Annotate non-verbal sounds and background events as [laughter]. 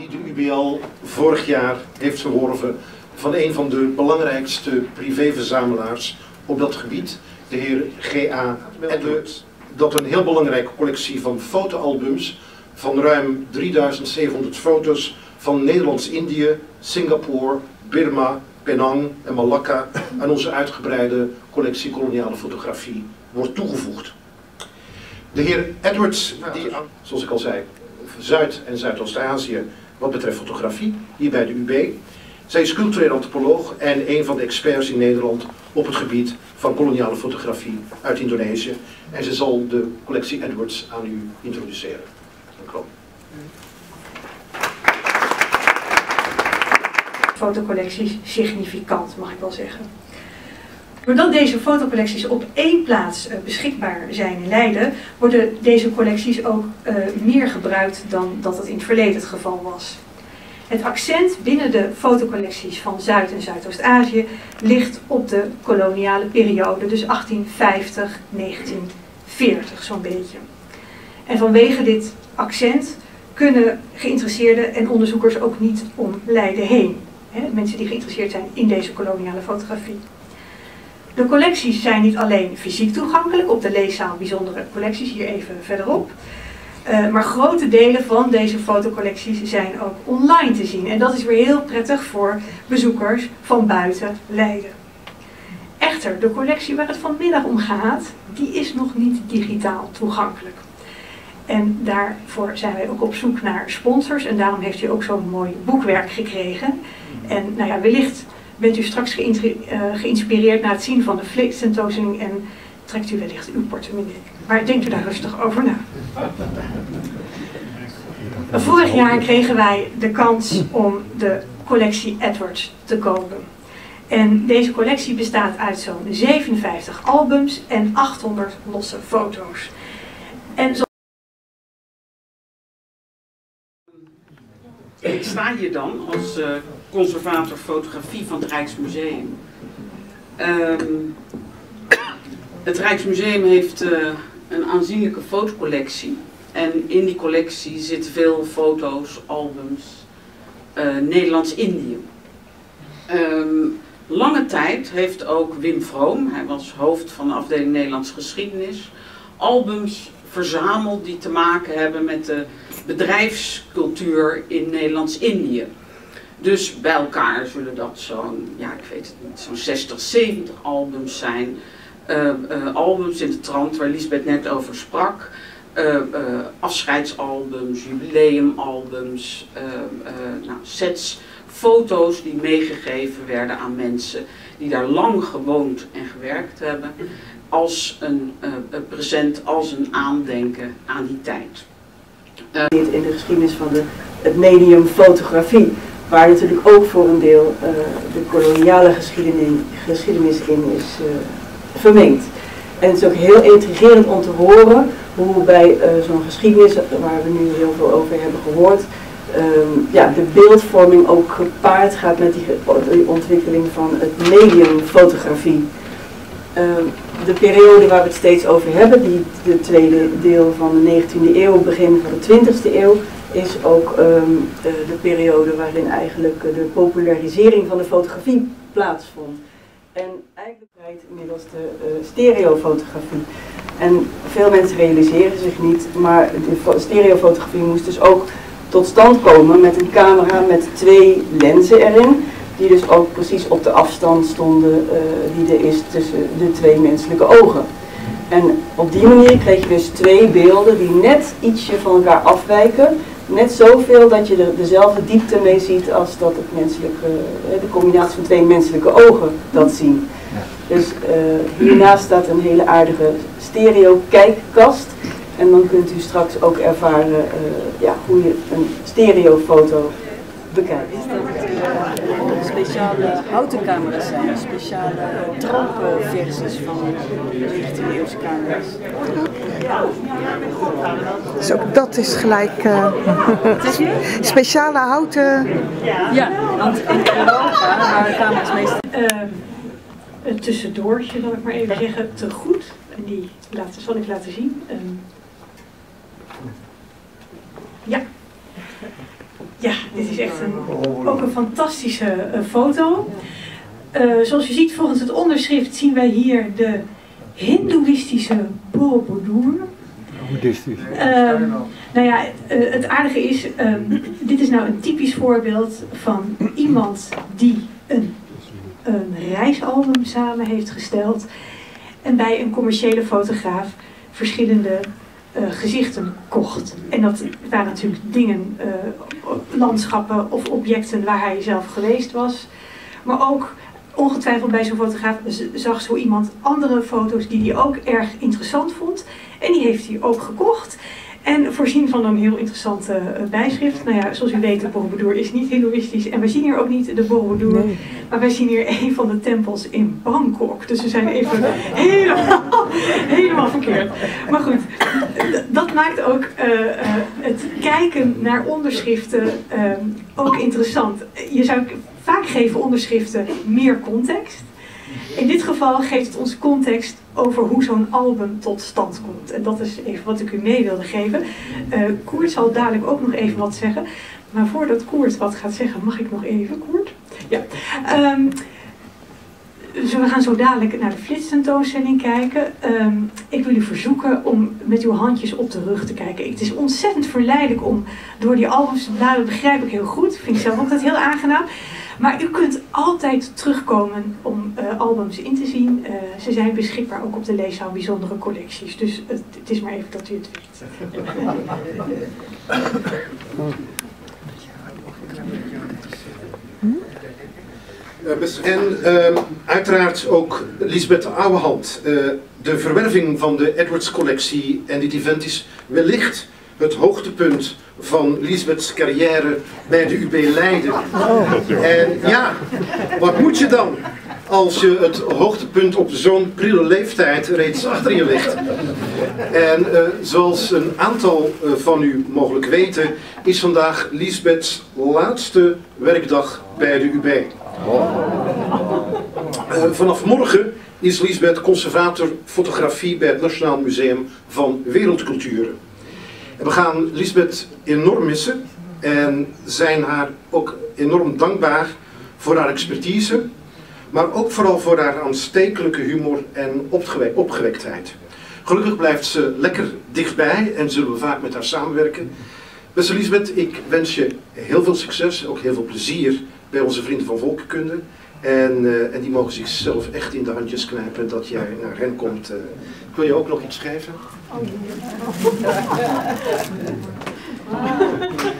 die de UBL vorig jaar heeft verworven van een van de belangrijkste privéverzamelaars op dat gebied, de heer G.A. Edwards. Dat een heel belangrijke collectie van fotoalbums van ruim 3700 foto's van Nederlands-Indië, Singapore, Birma, Penang en Malakka aan onze uitgebreide collectie koloniale fotografie wordt toegevoegd. De heer Edwards, die, zoals ik al zei, Zuid- en Zuidoost-Azië wat betreft fotografie, hier bij de UB. Zij is cultureel antropoloog en een van de experts in Nederland op het gebied van koloniale fotografie uit Indonesië. En ze zal de collectie Edwards aan u introduceren. Dank u wel. Fotocollecties significant, mag ik wel zeggen. Doordat deze fotocollecties op één plaats uh, beschikbaar zijn in Leiden, worden deze collecties ook uh, meer gebruikt dan dat het in het verleden het geval was. Het accent binnen de fotocollecties van Zuid- en Zuidoost-Azië ligt op de koloniale periode, dus 1850, 1940 zo'n beetje. En vanwege dit accent kunnen geïnteresseerden en onderzoekers ook niet om Leiden heen. Mensen die geïnteresseerd zijn in deze koloniale fotografie. De collecties zijn niet alleen fysiek toegankelijk op de leeszaal bijzondere collecties, hier even verderop. Uh, maar grote delen van deze fotocollecties zijn ook online te zien. En dat is weer heel prettig voor bezoekers van buiten Leiden. Echter, de collectie waar het vanmiddag om gaat, die is nog niet digitaal toegankelijk. En daarvoor zijn wij ook op zoek naar sponsors. En daarom heeft u ook zo'n mooi boekwerk gekregen. En nou ja, wellicht bent u straks geïnspireerd na het zien van de Flix-tentoonstelling en trekt u wellicht uw portemonnee. Maar denkt u daar rustig over na. Vorig jaar kregen wij de kans om de collectie Edwards te kopen. En deze collectie bestaat uit zo'n 57 albums en 800 losse foto's. En Ik sta hier dan als uh, conservator fotografie van het Rijksmuseum. Um, het Rijksmuseum heeft uh, een aanzienlijke fotocollectie. En in die collectie zitten veel foto's, albums, uh, Nederlands-Indië. Um, lange tijd heeft ook Wim Vroom, hij was hoofd van de afdeling Nederlands Geschiedenis, albums verzameld die te maken hebben met de bedrijfscultuur in Nederlands-Indië. Dus bij elkaar zullen dat zo'n, ja ik weet het niet, zo'n 60, 70 albums zijn. Uh, uh, albums in de trant waar Lisbeth net over sprak. Uh, afscheidsalbums, jubileumalbums, nou, sets, foto's die meegegeven werden aan mensen die daar lang gewoond en gewerkt hebben. Als een present, als een aandenken aan die tijd. Dit in de geschiedenis van de, het medium fotografie, waar natuurlijk ook voor een deel uh, de koloniale geschiedenis, geschiedenis in is uh, vermengd. En het is ook heel intrigerend om te horen hoe bij zo'n geschiedenis, waar we nu heel veel over hebben gehoord, um, ja, de beeldvorming ook gepaard gaat met die, ontwikkeling van het medium fotografie. Um, de periode waar we het steeds over hebben, die de tweede deel van de 19e eeuw, begin van de 20e eeuw, is ook um, de, de, periode waarin eigenlijk de popularisering van de fotografie plaatsvond. En eigenlijk inmiddels de uh, stereofotografie. En veel mensen realiseren zich niet, maar de stereofotografie moest dus ook tot stand komen met een camera met twee lenzen erin die dus ook precies op de afstand stonden uh, die er is tussen de twee menselijke ogen. En op die manier kreeg je dus twee beelden die net ietsje van elkaar afwijken. Net zoveel dat je er dezelfde diepte mee ziet als dat het menselijke, uh, de combinatie van twee menselijke ogen dat zien. Dus uh, hiernaast staat een hele aardige stereo kijkkast. En dan kunt u straks ook ervaren ja, hoe je een stereofoto bekijkt. Speciale houten camera's zijn, speciale trampenversies van 19e eeuwse camera's. Dus ook dat is gelijk uh, [laughs] speciale houten. Ja, want in Europa waren camera's meestal. Uh, een tussendoortje, zal ik maar even zeggen, te goed. En die laten, zal ik laten zien. Um, ja. Ja, dit is echt een, ook een fantastische eh, foto. Eh, zoals u ziet volgens het onderschrift zien wij hier de Hindoeïstische Borobudur. Boeddhistisch. Ehm, nou ja, eh, het aardige is, ehm, dit is nou een typisch voorbeeld van iemand die een, een reisalbum samen heeft gesteld en bij een commerciële fotograaf verschillende eh, gezichten kocht. En dat waren natuurlijk dingen, eh, landschappen of objecten waar hij zelf geweest was. Maar ook ongetwijfeld bij zo'n fotograaf zag zo iemand andere foto's die hij ook erg interessant vond. En die heeft hij ook gekocht. En voorzien van een heel interessante eh, bijschrift. Nou ja, zoals u weet, de Borobudur is niet hindoeïstisch. En we zien hier ook niet de Borobudur. Maar wij zien hier een van de tempels in Bangkok. Dus we zijn even helemaal, helemaal verkeerd. Maar goed, dat maakt ook eh, eh, het kijken naar onderschriften eh, ook interessant. Je zou vaak geven onderschriften meer context. In dit geval geeft het ons context over hoe zo'n album tot stand komt. En dat is even wat ik u mee wilde geven. Eh Koert zal dadelijk ook nog even wat zeggen. Maar voordat Koert wat gaat zeggen, mag ik nog even, Koert? Ja. Ehm, dus we gaan zo dadelijk naar de flitstentoonstelling kijken. Ehm, ik wil u verzoeken om met uw handjes op de rug te kijken. Het is ontzettend verleidelijk om door die albums te bladeren. Dat begrijp ik heel goed. Vind ik zelf ook altijd heel aangenaam. Maar u kunt altijd terugkomen om eh, albums in te zien. Eh, ze zijn beschikbaar ook op de leeszaal bijzondere collecties. Dus het, het is maar even dat u het weet. Beste- [laughs] En ehm, uiteraard ook Lisbeth Ouwehand. Eh, de verwerving van de Edwards collectie en dit event is wellicht het hoogtepunt van Lisbeths carrière bij de UB Leiden. En ja, wat moet je dan als je het hoogtepunt op zo'n prille leeftijd reeds achter je ligt? En eh, zoals een aantal eh, van u mogelijk weten, is vandaag Lisbeths laatste werkdag bij de UB. Eh, vanaf morgen is Lisbeth conservator fotografie bij het Nationaal Museum van Wereldculturen. En we gaan Lisbeth enorm missen en zijn haar ook enorm dankbaar voor haar expertise, maar ook vooral voor haar aanstekelijke humor en opgewe- opgewektheid. Gelukkig blijft ze lekker dichtbij en zullen we vaak met haar samenwerken. Beste Lisbeth, ik wens je heel veel succes, ook heel veel plezier bij onze vrienden van Volkenkunde. En, eh, en die mogen zichzelf echt in de handjes knijpen dat jij naar hen komt. eh. wil je ook nog iets schrijven? Ik eh, [laughs] [laughs] [laughs]